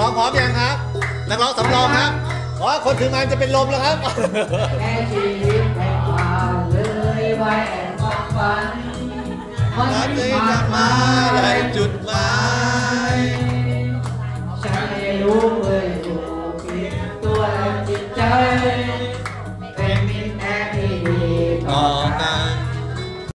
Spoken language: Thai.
ร้องพร้อมยังครับ นักร้องสำรองครับเพราะคนถือไม้จะเป็นลมแล้วครับแค่ชีวิตไม่ผ่าเลยไว้แอบคฝันมันไม่ผ่านมาได้จุดหมายฉันไม่รู้เลยถูกผิดตัวจิตใจ เป็นมิตรแท้ที่ดีต่อกัน